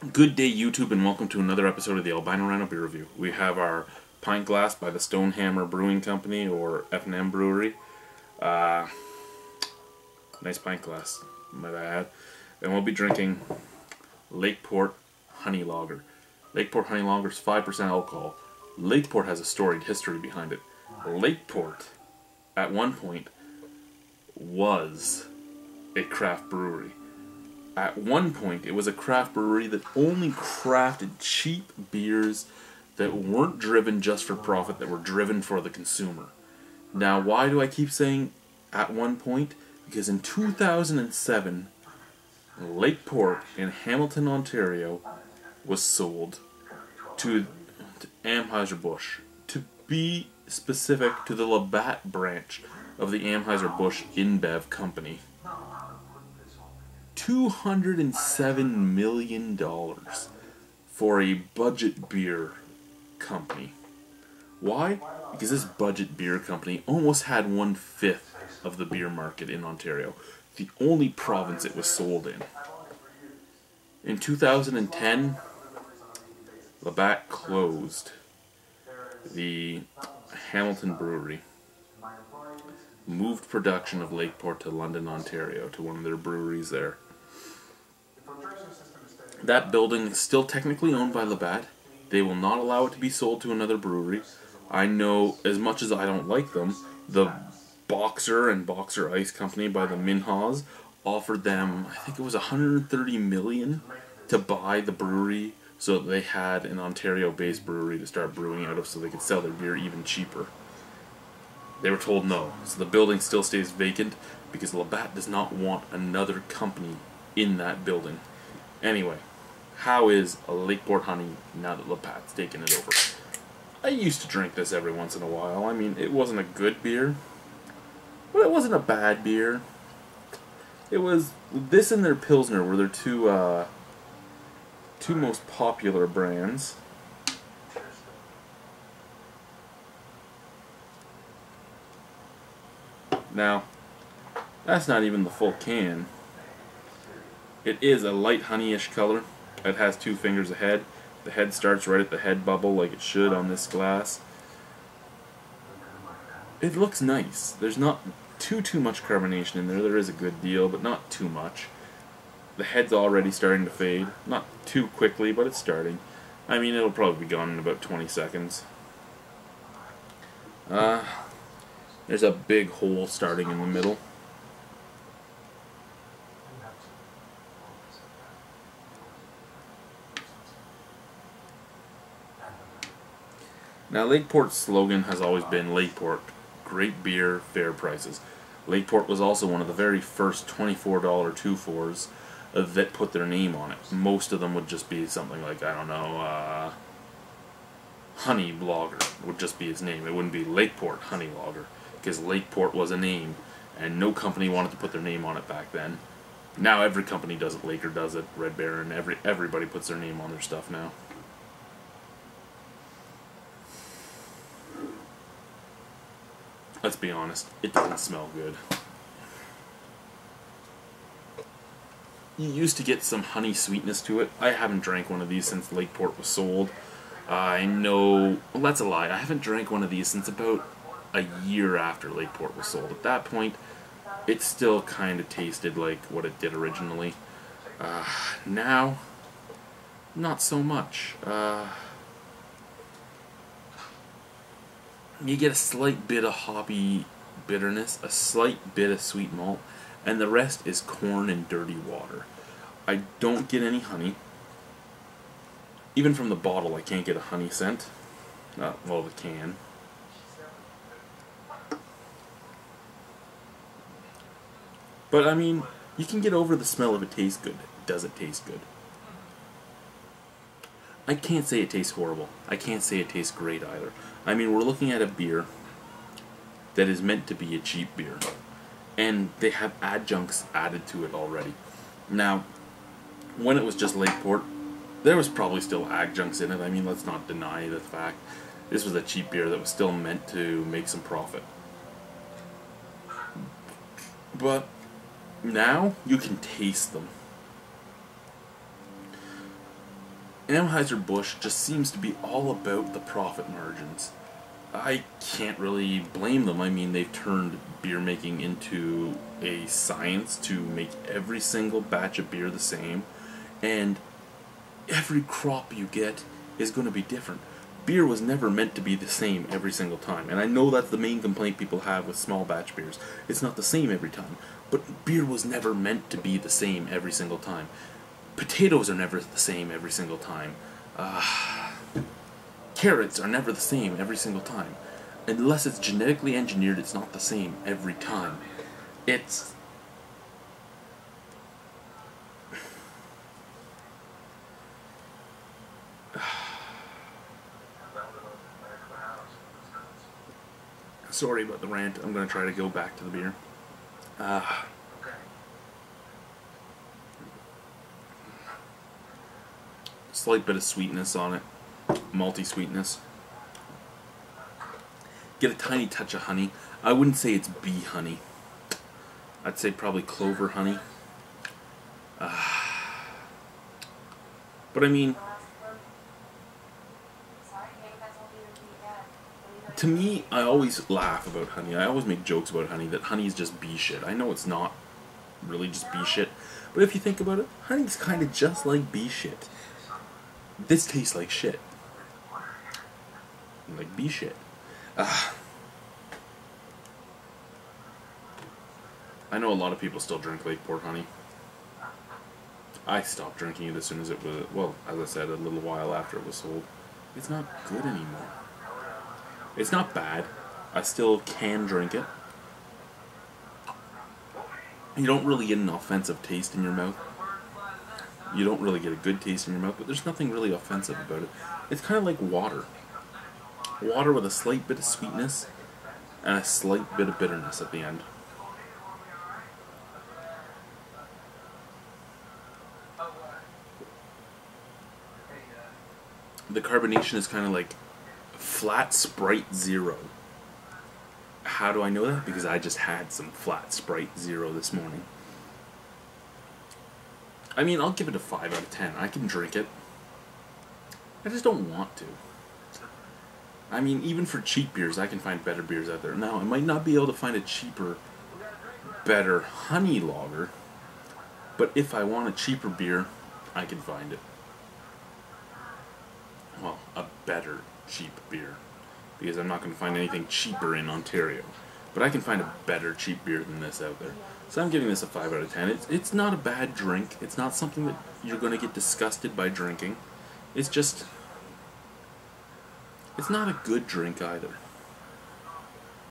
Good day, YouTube, and welcome to another episode of the Albino Rhino Beer Review. We have our pint glass by the Stonehammer Brewing Company, or F&M Brewery. Uh, nice pint glass, might I add. And we'll be drinking Lakeport Honey Lager. Lakeport Honey Lager is 5% alcohol. Lakeport has a storied history behind it. Lakeport, at one point, was a craft brewery at one point it was a craft brewery that only crafted cheap beers that weren't driven just for profit that were driven for the consumer. Now why do i keep saying at one point? Because in 2007 lakeport in hamilton ontario was sold to, to anheuser-busch to be specific to the labatt branch of the anheuser-busch inbev company $207 million for a budget beer company. Why? Because this budget beer company almost had one fifth of the beer market in Ontario, the only province it was sold in. In 2010, Labatt closed the Hamilton Brewery, moved production of Lakeport to London, Ontario, to one of their breweries there. That building is still technically owned by Labatt. They will not allow it to be sold to another brewery. I know, as much as I don't like them, the Boxer and Boxer Ice Company by the Minhas offered them, I think it was 130 million to buy the brewery so they had an Ontario-based brewery to start brewing out of so they could sell their beer even cheaper. They were told no, so the building still stays vacant because Labatt does not want another company in that building. Anyway, how is Lakeport Honey now that Labatt's taken it over? I used to drink this every once in a while. I mean, it wasn't a good beer, but it wasn't a bad beer. It was this and their Pilsner were their two uh, two most popular brands. Now, that's not even the full can. It is a light honeyish color. It has two fingers ahead. The head starts right at the head bubble like it should on this glass. It looks nice. There's not too too much carbonation in there. There is a good deal, but not too much. The head's already starting to fade. Not too quickly, but it's starting. I mean, it'll probably be gone in about 20 seconds. Uh, there's a big hole starting in the middle. Now, Lakeport's slogan has always been Lakeport, great beer, fair prices. Lakeport was also one of the very first $24 two fours uh, that put their name on it. Most of them would just be something like, I don't know, uh, Honey Lager would just be his name. It wouldn't be Lakeport Honey Lager because Lakeport was a name and no company wanted to put their name on it back then. Now every company does it. Laker does it. Red Baron. Every everybody puts their name on their stuff now. Let's be honest, it doesn't smell good. You used to get some honey sweetness to it. I haven't drank one of these since Lakeport was sold. I know, well, that's a lie. I haven't drank one of these since about a year after Lakeport was sold. At that point, it still kind of tasted like what it did originally. Uh, now, not so much. Uh, you get a slight bit of hoppy bitterness, a slight bit of sweet malt, and the rest is corn and dirty water. I don't get any honey. Even from the bottle, I can't get a honey scent. Uh, well, the can. But I mean, you can get over the smell if it tastes good. Does it taste good? I can't say it tastes horrible. I can't say it tastes great either. I mean, we're looking at a beer that is meant to be a cheap beer. And they have adjuncts added to it already. Now, when it was just Lakeport, there was probably still adjuncts in it. I mean, let's not deny the fact. This was a cheap beer that was still meant to make some profit. But now you can taste them. Anheuser-Busch just seems to be all about the profit margins. I can't really blame them. I mean, they've turned beer making into a science to make every single batch of beer the same, and every crop you get is going to be different. Beer was never meant to be the same every single time, and I know that's the main complaint people have with small batch beers. It's not the same every time, but beer was never meant to be the same every single time. Potatoes are never the same every single time. Uh, carrots are never the same every single time. Unless it's genetically engineered, it's not the same every time. It's Sorry about the rant. I'm going to try to go back to the beer. Uh, slight bit of sweetness on it. Malty sweetness. Get a tiny touch of honey. I wouldn't say it's bee honey. I'd say probably clover honey. Uh, but I mean, to me, I always laugh about honey. I always make jokes about honey that honey is just bee shit. I know it's not really just bee shit, but if you think about it, honey's kind of just like bee shit. This tastes like shit. Like bee shit. Uh, I know a lot of people still drink Lakeport honey. I stopped drinking it as soon as it was, well, as I said, a little while after it was sold. It's not good anymore. It's not bad. I still can drink it. You don't really get an offensive taste in your mouth. You don't really get a good taste in your mouth, but there's nothing really offensive about it. It's kind of like water. Water with a slight bit of sweetness and a slight bit of bitterness at the end. The carbonation is kind of like flat Sprite Zero. How do I know that? Because I just had some flat Sprite Zero this morning. I mean, I'll give it a 5 out of 10. I can drink it. I just don't want to. I mean, even for cheap beers, I can find better beers out there. Now, I might not be able to find a cheaper, better honey lager, but if I want a cheaper beer, I can find it. Well, a better cheap beer because I'm not going to find anything cheaper in Ontario. But I can find a better cheap beer than this out there. So I'm giving this a 5 out of 10. It's, it's not a bad drink. It's not something that you're going to get disgusted by drinking. It's just... It's not a good drink either.